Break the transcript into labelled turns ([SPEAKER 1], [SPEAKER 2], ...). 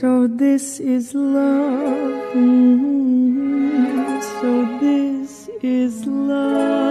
[SPEAKER 1] So this is love. Mm, So this is love.